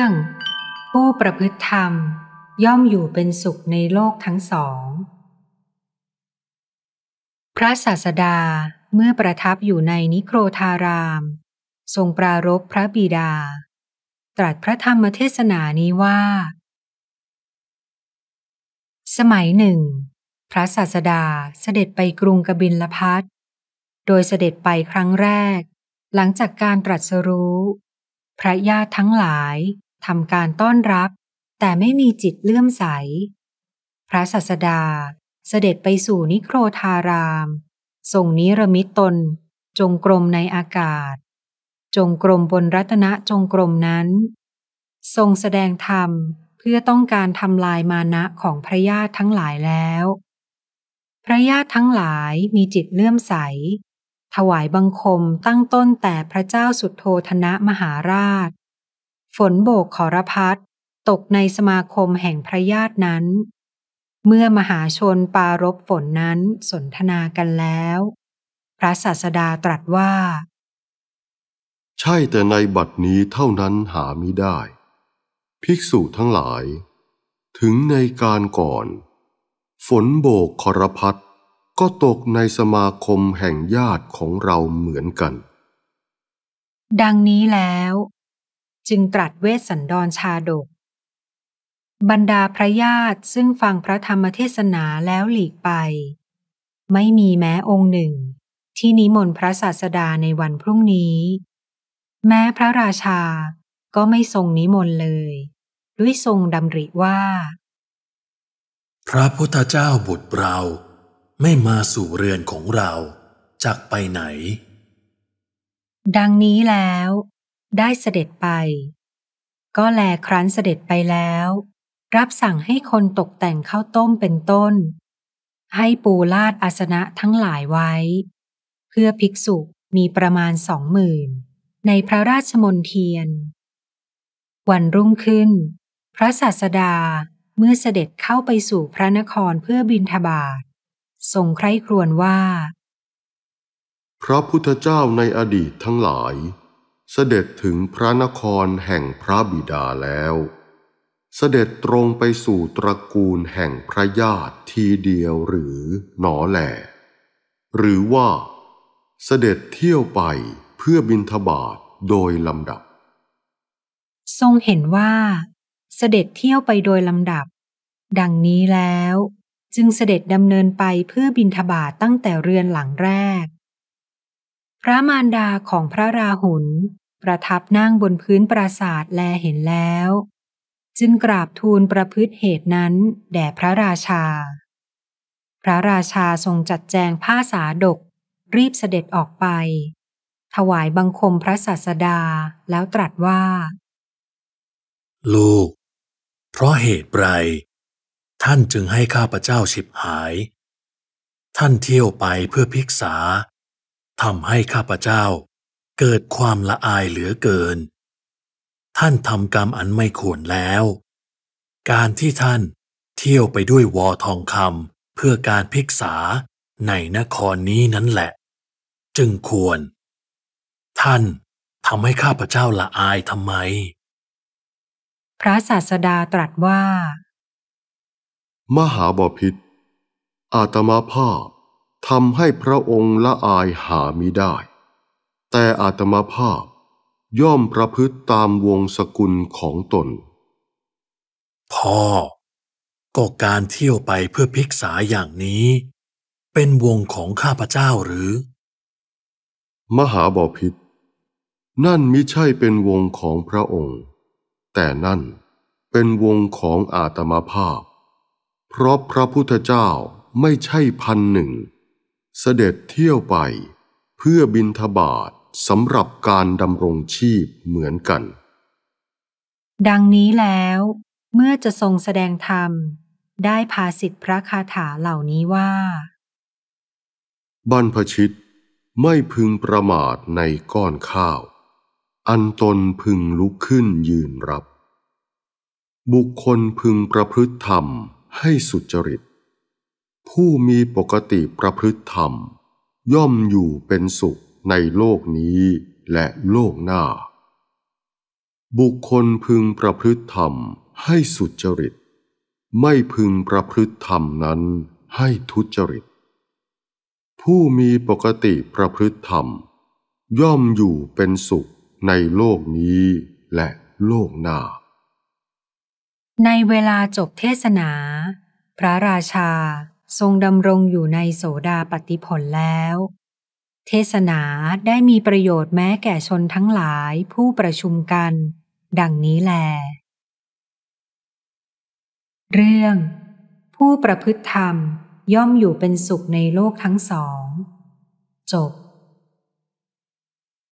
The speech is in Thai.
รื่อง ผู้ประพฤติธรรมย่อมอยู่เป็นสุขในโลกทั้งสอง พระศาสดาเมื่อประทับอยู่ในนิโครธาราม ทรงปรารบพระบิดา ตรัสพระธรรมเทศนานี้ว่า สมัยหนึ่ง พระศาสดาเสด็จไปกรุงกบิลพัทโดยเสด็จไปครั้งแรก หลังจากการตรัสรู้ พระญาติทั้งหลาย ทำการต้อนรับ แต่ไม่มีจิตเลื่อมใส พระศาสดาเสด็จไปสู่นิโครธารามทรงนิรมิตตน จงกรมในอากาศ จงกรมบนรัตนจงกรมนั้น ทรงแสดงธรรมเพื่อต้องการทำลายมานะของพระญาติทั้งหลายแล้ว พระญาติทั้งหลายมีจิตเลื่อมใส ถวายบังคมตั้งต้นแต่พระเจ้าสุดโทธนะมหาราช ฝนโบกขอรพัดตกในสมาคมแห่งพระญาตินั้น เมื่อมหาชนปารบฝนนั้นสนทนากันแล้ว พระศาสดาตรัสว่า ใช่แต่ในบัดนี้เท่านั้นหามิได้ ภิกษุทั้งหลาย ถึงในการก่อน ฝนโบกครพัดก็ตกในสมาคมแห่งญาติของเราเหมือนกัน ดังนี้แล้ว จึงตรัสเวสสันดรชาดก บรรดาพระญาติซึ่งฟังพระธรรมเทศนาแล้วหลีกไป ไม่มีแม้องค์หนึ่ง ที่นิมนต์พระศาสดาในวันพรุ่งนี้ แม้พระราชาก็ไม่ทรงนิมนต์เลย ด้วยทรงดำริว่า พระพุทธเจ้าบุตรเราไม่มาสู่เรือนของเราจากไปไหน ดังนี้แล้ว ได้เสด็จไป ก็แลครั้นเสด็จไปแล้ว รับสั่งให้คนตกแต่งข้าวต้มเป็นต้น ให้ปูลาดอาสนะทั้งหลายไว้ เพื่อภิกษุมีประมาณสองหมื่นในพระราชมนเทียน วันรุ่งขึ้น พระศาสดาเมื่อเสด็จเข้าไปสู่พระนครเพื่อบินทบาททรงใคร่ครวญว่า พระพุทธเจ้าในอดีตทั้งหลาย เสด็จถึงพระนครแห่งพระบิดาแล้ว เสด็จตรงไปสู่ตระกูลแห่งพระญาติทีเดียวหรือหนอแหลหรือว่า เสด็จเที่ยวไปเพื่อบินทบาทโดยลำดับ ทรงเห็นว่า เสด็จเที่ยวไปโดยลำดับ ดังนี้แล้ว จึงเสด็จดำเนินไปเพื่อบินทบาทตั้งแต่เรือนหลังแรก พระมารดาของพระราหุล ประทับนั่งบนพื้นปราสาทแลเห็นแล้ว จึงกราบทูลประพฤติเหตุนั้น แด่พระราชา พระราชาทรงจัดแจงผ้าสาดก รีบเสด็จออกไป ถวายบังคมพระศาสดาแล้วตรัสว่า ลูก เพราะเหตุไร ท่านจึงให้ข้าพเจ้าฉิบหาย ท่านเที่ยวไปเพื่อพิกษาทำให้ข้าพเจ้า เกิดความละอายเหลือเกิน ท่านทำกรรมอันไม่ควรแล้ว การที่ท่านเที่ยวไปด้วยวอทองคำเพื่อการพิกษาในนครนี้นั้นแหละ จึงควร ท่านทำให้ข้าพเจ้าละอายทำไม พระศาสดาตรัสว่า มหาบพิษอาตมาภาพทำให้พระองค์ละอายหามิได้ แต่อาตมาภาพย่อมประพฤติตามวงสกุลของตน พ่อ ก็การเที่ยวไปเพื่อพิกษาอย่างนี้ เป็นวงของข้าพเจ้าหรือ มหาบอพิษนั่นมิใช่เป็นวงของพระองค์ แต่นั่นเป็นวงของอาตมาภาพ เพราะพระพุทธเจ้าไม่ใช่พันหนึ่ง เสด็จเที่ยวไปเพื่อบินทบาท สำหรับการดำรงชีพเหมือนกัน ดังนี้แล้ว เมื่อจะทรงแสดงธรรม ได้พาสิทธิพระคาถาเหล่านี้ว่า บรรพชิตไม่พึงประมาทในก้อนข้าว อันตนพึงลุกขึ้นยืนรับ บุคคลพึงประพฤติธรรมให้สุจริต ผู้มีปกติประพฤติธรรม ย่อมอยู่เป็นสุข ในโลกนี้และโลกหน้า บุคคลพึงประพฤติธรรมให้สุจริต ไม่พึงประพฤติธรรมนั้นให้ทุจริต ผู้มีปกติประพฤติธรรม ย่อมอยู่เป็นสุขในโลกนี้และโลกหน้า ในเวลาจบเทศนา พระราชาทรงดำรงอยู่ในโสดาปฏิผลแล้ว เทศนาได้มีประโยชน์แม้แก่ชนทั้งหลายผู้ประชุมกัน ดังนี้แล เรื่อง ผู้ประพฤติธรรมย่อมอยู่เป็นสุขในโลกทั้งสอง จบ